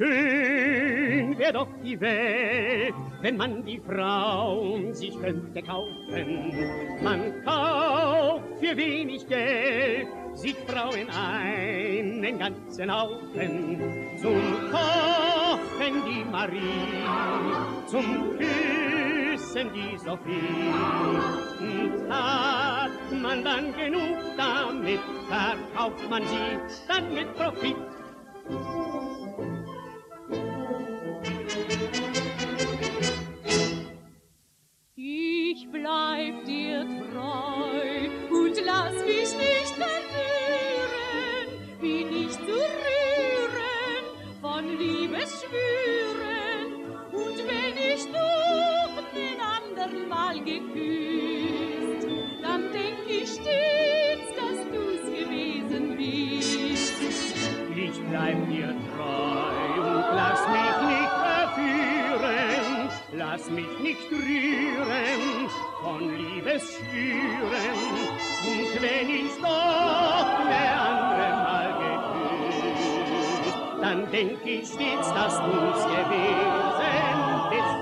wär doch die Welt, wenn man die Frauen sich könnte kaufen. Man kauft für wenig Geld sich Frauen einen ganzen Haufen. Zum Kochen die Marie, zum Küssen die Sophie. Und hat man dann genug damit, verkauft man sie dann mit Profit. Verlieren, wie nicht zu rühren von Liebesschwüren. Und wenn ich doch den anderen mal geküsst, dann denk ich stets, dass du's gewesen bist. Ich bleib dir treu und lass mich nicht verführen, lass mich nicht rühren von Liebesschwüren. Wenn ich doch der andere mal geküsst, dann denk ich stets, dass du's gewesen bist.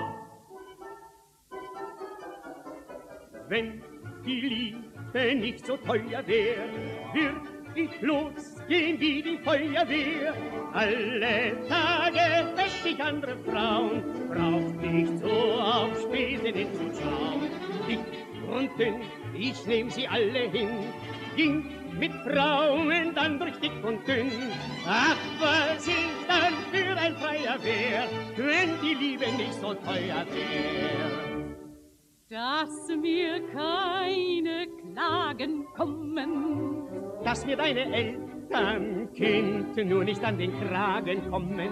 Wenn die Liebe nicht so teuer wär, würd ich losgehen wie die Feuerwehr. Alle Tage hätt ich andere Frauen, braucht nicht so auf Spesen hinzuschauen. Und dünn, ich nehm sie alle hin, ging mit Frauen dann durch dick und dünn. Ach, was ich dann für ein Freier wär, wenn die Liebe nicht so teuer wär. Dass mir keine Klagen kommen, dass mir deine Eltern, Kind, nur nicht an den Kragen kommen,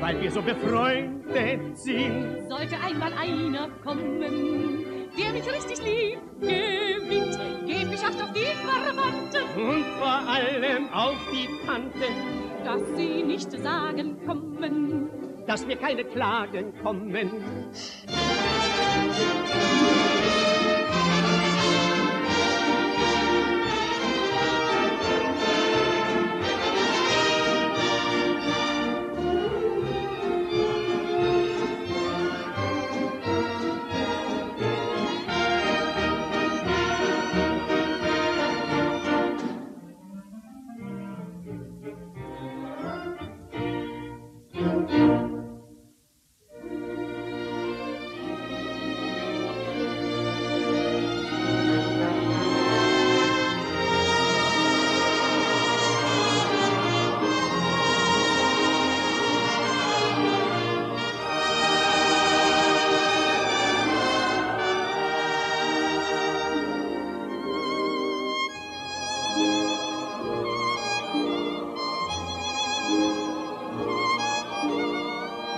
weil wir so befreundet sind. sollte einmal einer kommen, der mich richtig lieb gewinnt, geb ich Acht auf die Verwandten, Und vor allem auf die Tante, dass sie nicht sagen kommen. dass mir keine Klagen kommen.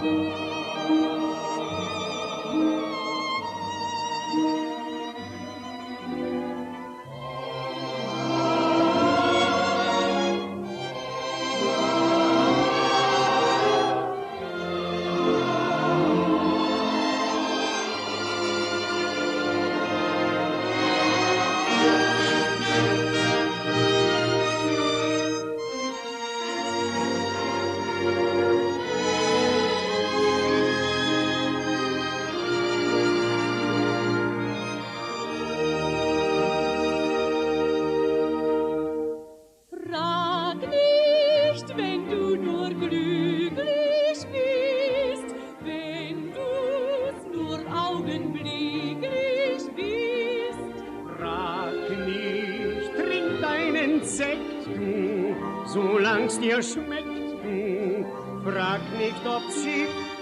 Frag solang's dir schmeckt, du. Frag nicht, ob's schicklich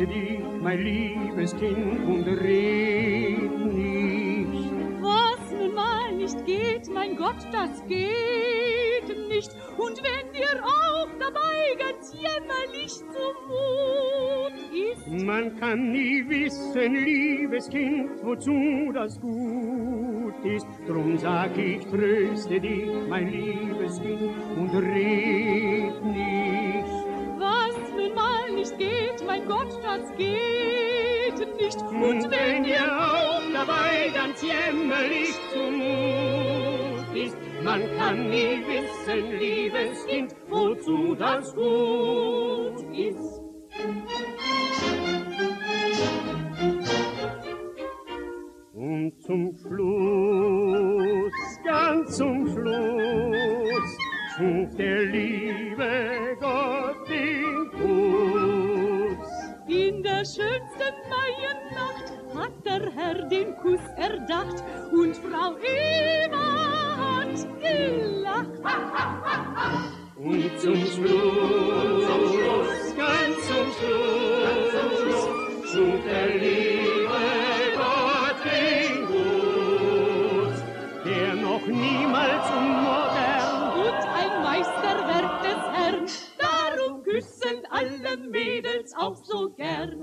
tröste dich, mein liebes Kind, und red nicht. Was nun mal nicht geht, mein Gott, das geht nicht. Und wenn dir auch dabei ganz jämmerlich zumut ist. Man kann nie wissen, liebes Kind, wozu das gut ist. Drum sag ich, tröste dich, mein liebes Kind, und red nicht. Nicht geht, mein Gott, das geht nicht. Und wenn dir auch dabei ganz jämmerlich zumut ist, man kann nie wissen, liebes Kind, wozu das gut ist. Und zum Schluss, ganz zum Schluss, schuf der liebe schönsten Maiennacht hat der Herr den Kuss erdacht und Frau Eva hat gelacht. Und zum Schluss, zum Schluss, ganz zum Schluss, auch so gern.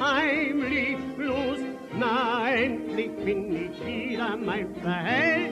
Heimlich bloß, na endlich bin ich wieder mein Verhältnis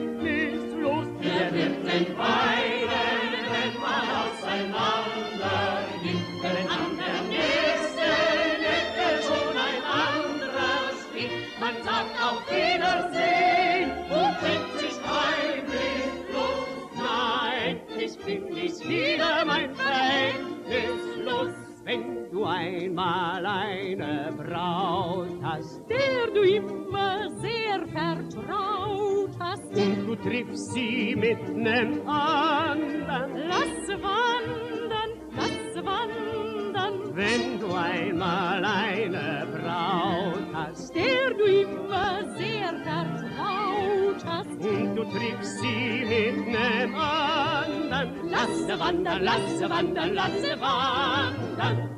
einmal eine Braut hast Der du immer sehr vertraut hast. und du triffst sie mit nem anderen, Lass wandern, lass wandern, wenn du einmal eine Braut hast der du immer sehr vertraut hast. und du triffst sie mit nem anderen, lass sie wandern, lass sie wandern, lass sie wandern.